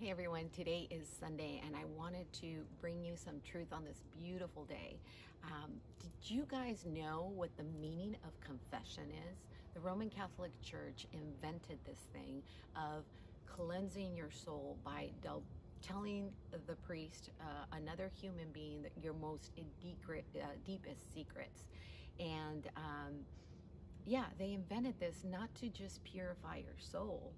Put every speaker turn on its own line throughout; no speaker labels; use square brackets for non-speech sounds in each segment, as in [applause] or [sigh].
Hey everyone, today is Sunday and I wanted to bring you some truth on this beautiful day. Um, did you guys know what the meaning of confession is? The Roman Catholic Church invented this thing of cleansing your soul by telling the priest, uh, another human being, that your most uh, deepest secrets. And um, yeah, they invented this not to just purify your soul,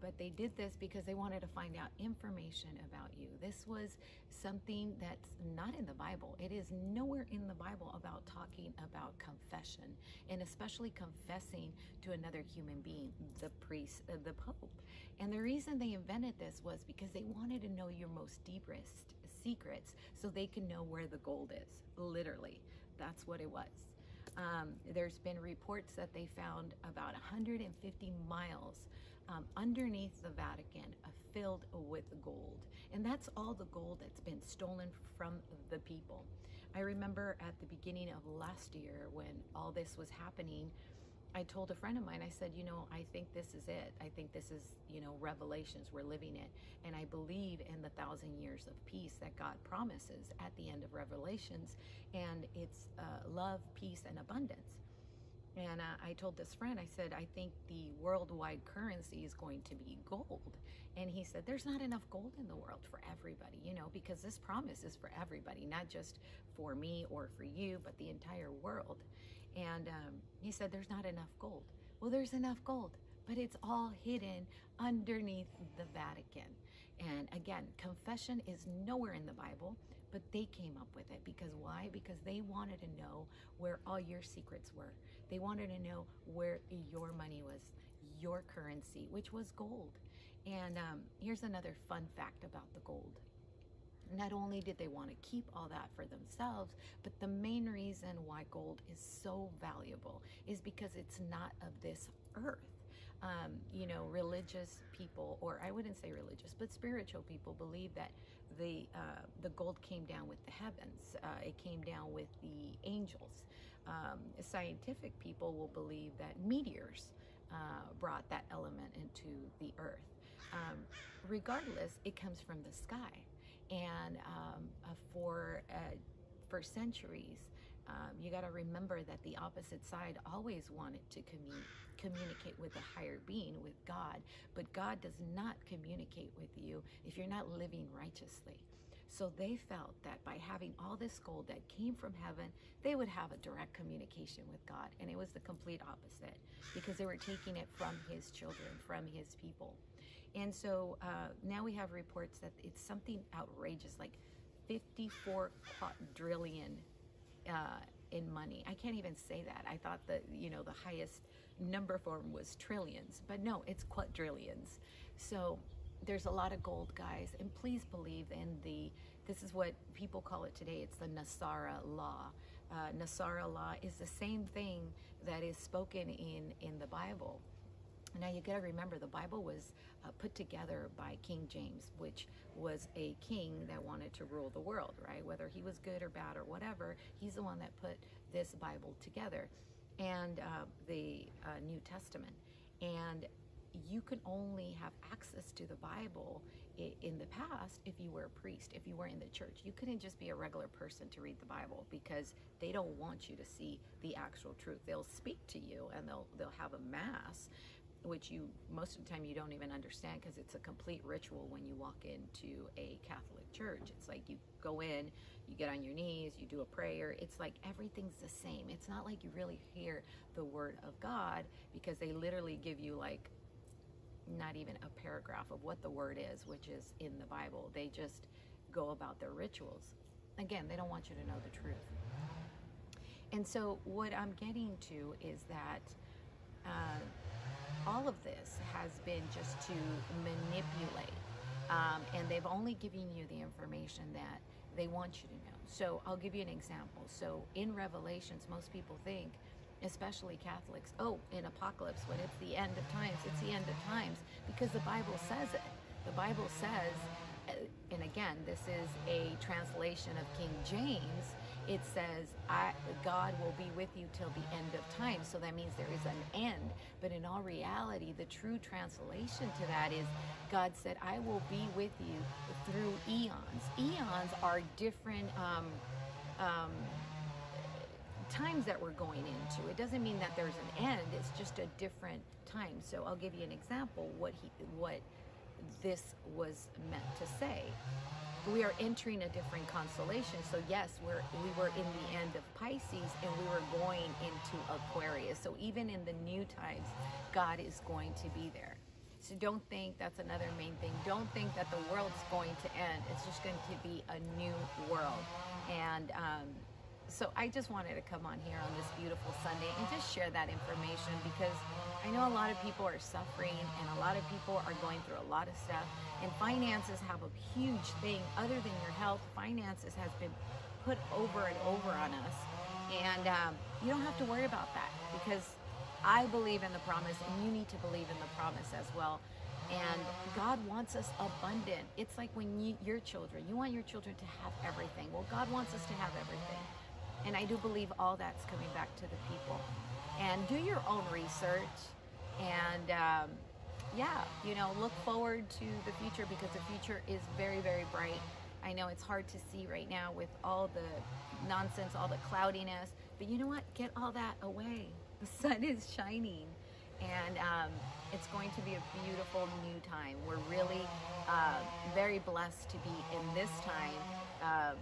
but they did this because they wanted to find out information about you. This was something that's not in the Bible. It is nowhere in the Bible about talking about confession and especially confessing to another human being, the priest, uh, the Pope. And the reason they invented this was because they wanted to know your most deepest secrets so they can know where the gold is. Literally, that's what it was. Um, there's been reports that they found about 150 miles um, underneath the Vatican uh, filled with gold. And that's all the gold that's been stolen from the people. I remember at the beginning of last year when all this was happening, I told a friend of mine, I said, you know, I think this is it. I think this is, you know, revelations. We're living it. And I believe in the thousand years of peace that God promises at the end of Revelations. And it's uh, love, peace, and abundance. And uh, I told this friend, I said, I think the worldwide currency is going to be gold. And he said, There's not enough gold in the world for everybody, you know, because this promise is for everybody, not just for me or for you, but the entire world. And um, he said, There's not enough gold. Well, there's enough gold but it's all hidden underneath the Vatican. And again, confession is nowhere in the Bible, but they came up with it because why? Because they wanted to know where all your secrets were. They wanted to know where your money was, your currency, which was gold. And um, here's another fun fact about the gold not only did they want to keep all that for themselves, but the main reason why gold is so valuable is because it's not of this earth um, you know, religious people, or I wouldn't say religious, but spiritual people believe that the uh, the gold came down with the heavens. Uh, it came down with the angels. Um, scientific people will believe that meteors uh, brought that element into the earth. Um, regardless, it comes from the sky, and um, uh, for uh, for centuries, um, you got to remember that the opposite side always wanted to commun- communicate with a higher being, with God. But God does not communicate with you if you're not living righteously. So they felt that by having all this gold that came from heaven, they would have a direct communication with God. And it was the complete opposite because they were taking it from His children, from His people. And so uh, now we have reports that it's something outrageous like 54 quadrillion uh, in money. I can't even say that. I thought that, you know, the highest number form was trillions, but no, it's quadrillions. So there's a lot of gold, guys, and please believe in the, this is what people call it today, it's the Nasara law. Uh, Nasara law is the same thing that is spoken in, in the Bible. Now you got to remember the Bible was uh, put together by King James, which was a king that wanted to rule the world, right? Whether he was good or bad or whatever, he's the one that put this Bible together and uh, the uh, New Testament. And you can only have access to the Bible in the past if you were a priest, if you were in the church. You couldn't just be a regular person to read the Bible because they don't want you to see the actual truth. They'll speak to you and they'll they'll have a mass, which you most of the time you don't even understand because it's a complete ritual when you walk into a Catholic church. It's like you go in, you get on your knees, you do a prayer. It's like everything's the same. It's not like you really hear the word of God because they literally give you like not even a paragraph of what the word is, which is in the Bible. They just go about their rituals. Again, they don't want you to know the truth. And so, what I'm getting to is that uh, all of this has been just to manipulate. Um, and they've only given you the information that they want you to know. So I'll give you an example. So in Revelations, most people think, especially Catholics, oh, in Apocalypse, when it's the end of times, it's the end of times, because the Bible says it. The Bible says, uh, and again, this is a translation of King James, it says, I, God will be with you till the end of time. So that means there is an end. But in all reality, the true translation to that is God said, I will be with you through eons. Eons are different. Um, um, times that we're going into. It doesn't mean that there's an end. It's just a different time. So I'll give you an example what he what this was meant to say. We are entering a different constellation. So yes, we're we were in the end of Pisces and we were going into Aquarius. So even in the new times, God is going to be there. So don't think that's another main thing. Don't think that the world's going to end. It's just going to be a new world. And um, so I just wanted to come on here on this beautiful Sunday and just share that information because I know a lot of people are suffering and a lot of people are going through a lot of stuff. And finances have a huge thing other than your health. Finances has been put over and over on us. And um, you don't have to worry about that because I believe in the promise and you need to believe in the promise as well. And God wants us abundant. It's like when you, your children, you want your children to have everything. Well, God wants us to have everything. And I do believe all that's coming back to the people. And do your own research. And um, yeah, you know, look forward to the future because the future is very, very bright. I know it's hard to see right now with all the nonsense, all the cloudiness. But you know what? Get all that away. [laughs] The sun is shining. And um, it's going to be a beautiful new time. We're really uh, very blessed to be in this time. Uh,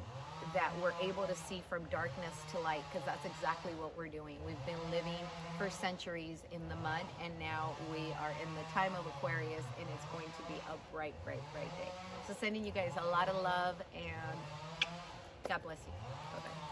that we're able to see from darkness to light because that's exactly what we're doing. We've been living for centuries in the mud and now we are in the time of Aquarius and it's going to be a bright, bright, bright day. So sending you guys a lot of love and God bless you. Bye-bye.